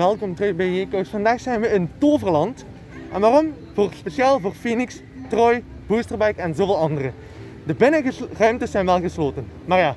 welkom terug bij Jeko's. Vandaag zijn we in Toverland. En waarom? Voor, speciaal voor Phoenix, Troy, Boosterbike en zoveel anderen. De binnenruimtes zijn wel gesloten. Maar ja,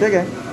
Okay.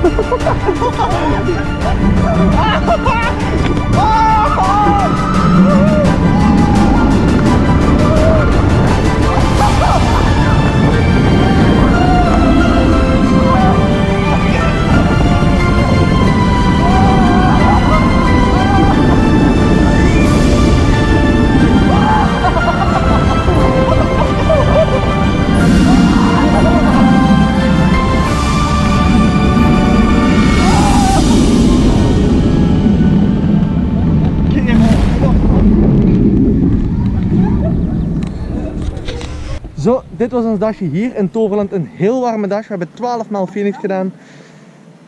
哈哈哈哈哈哈！啊哈！Dit was ons dagje hier in Toverland. Een heel warme dag. We hebben 12 maal Phoenix gedaan.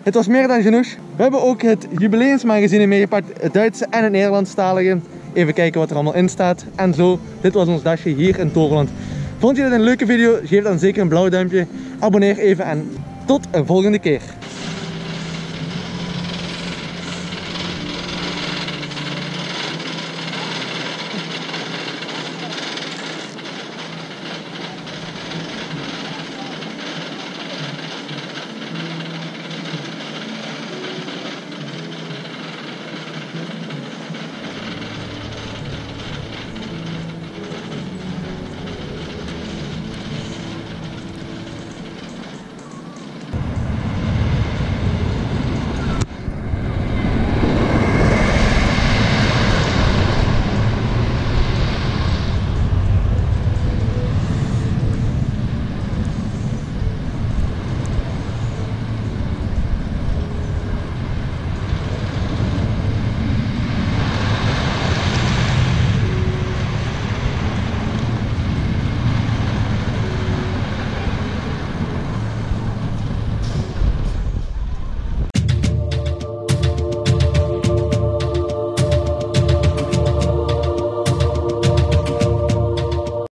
Het was meer dan genoeg. We hebben ook het jubileumsmagazine meegepakt. Het Duitse en het Nederlandstalige. Even kijken wat er allemaal in staat. En zo, dit was ons dagje hier in Toverland. Vond je dit een leuke video? Geef dan zeker een blauw duimpje. Abonneer even en tot een volgende keer.